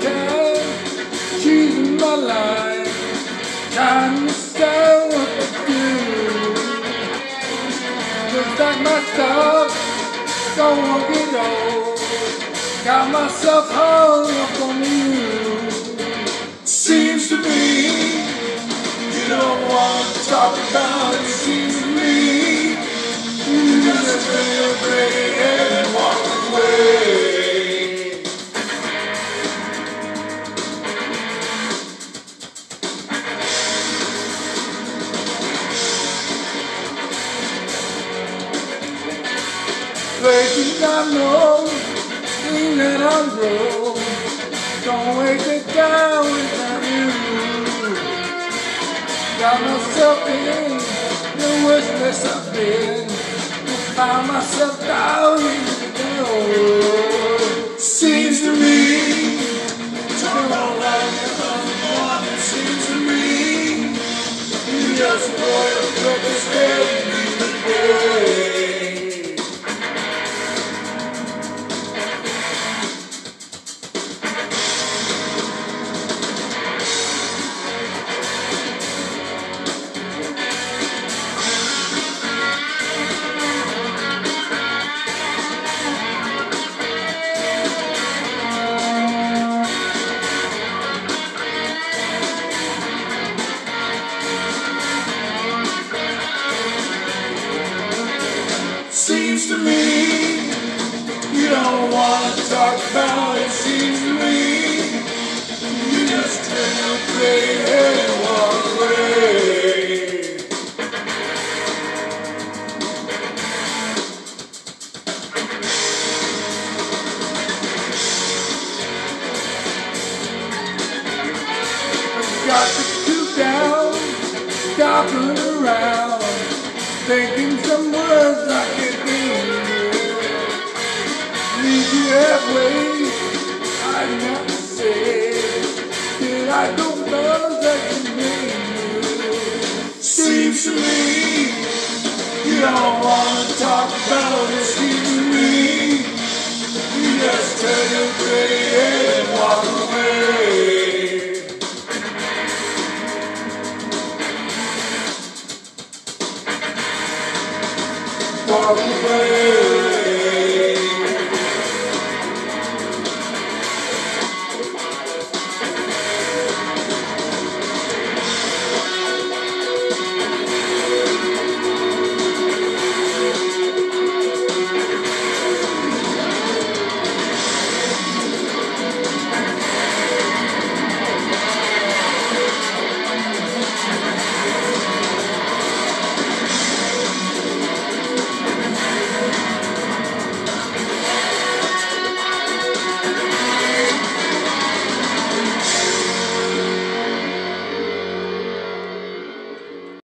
time, choosing my life, trying to stay what to do. Looks like my stuff, don't it all. Got myself hung up on you. Seems to me you don't want to talk about it. Seems to me you just feel great Places I know, things that I grow. Don't waste it down without you. Got myself in the worst mess I've been. Found myself down Seems to me you don't want to talk about it. Seems to me you just turn your plate and walk away. Got to two down, stopping around, thinking some words I can't leave you halfway. I have to say that I don't love that you made me? Seems to me you don't wanna talk about this Seems to me you just turn your gray head and walk away. Walk away.